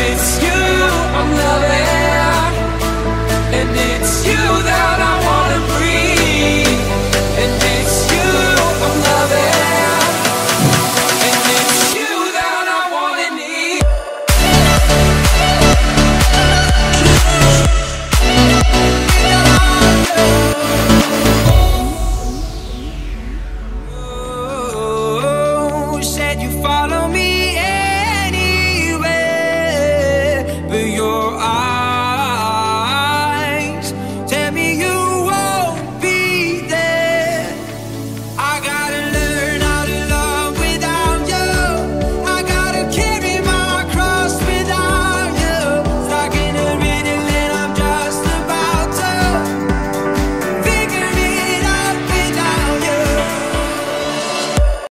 it's you I'm loving. And it's you that follow me. Yeah.